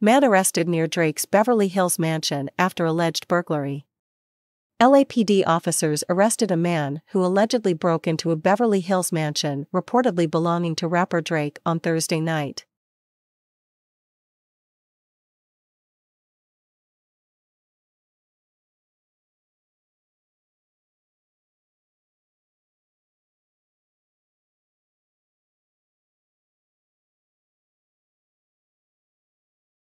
Man arrested near Drake's Beverly Hills mansion after alleged burglary. LAPD officers arrested a man who allegedly broke into a Beverly Hills mansion reportedly belonging to rapper Drake on Thursday night.